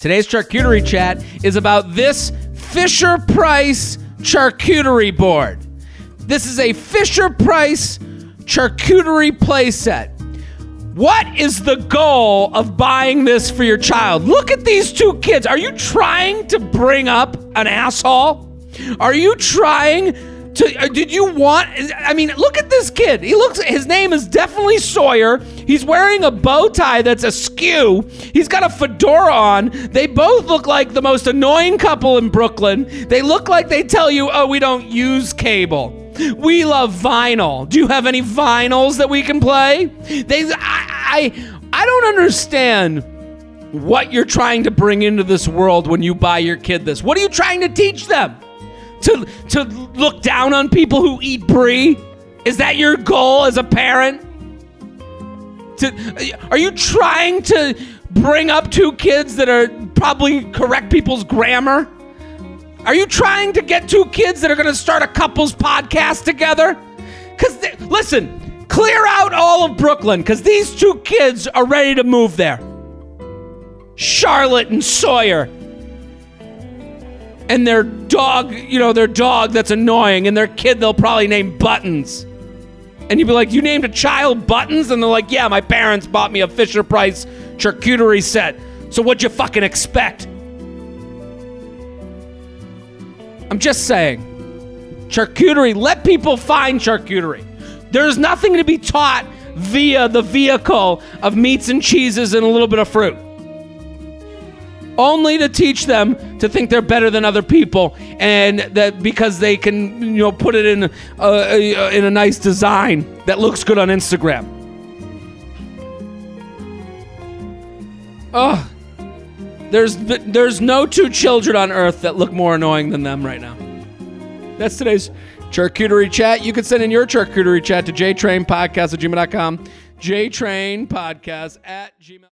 Today's charcuterie chat is about this Fisher Price charcuterie board. This is a Fisher Price charcuterie playset. What is the goal of buying this for your child? Look at these two kids. Are you trying to bring up an asshole? Are you trying to uh, did you want I mean, look at this kid. He looks his name is definitely Sawyer. He's wearing a bow tie that's askew. He's got a fedora on. They both look like the most annoying couple in Brooklyn. They look like they tell you, "Oh, we don't use cable." We love vinyl. Do you have any vinyls that we can play? They, I, I, I don't understand what you're trying to bring into this world when you buy your kid this. What are you trying to teach them? To, to look down on people who eat brie? Is that your goal as a parent? To, are you trying to bring up two kids that are probably correct people's grammar? Are you trying to get two kids that are going to start a couples podcast together? Because, listen, clear out all of Brooklyn because these two kids are ready to move there. Charlotte and Sawyer. And their dog, you know, their dog that's annoying, and their kid they'll probably name Buttons. And you'd be like, You named a child Buttons? And they're like, Yeah, my parents bought me a Fisher Price charcuterie set. So what'd you fucking expect? I'm just saying. Charcuterie, let people find charcuterie. There's nothing to be taught via the vehicle of meats and cheeses and a little bit of fruit. Only to teach them to think they're better than other people, and that because they can, you know, put it in a, a, in a nice design that looks good on Instagram. Oh, there's there's no two children on earth that look more annoying than them right now. That's today's charcuterie chat. You can send in your charcuterie chat to jtrainpodcast at gmail.com. jtrainpodcast at gmail.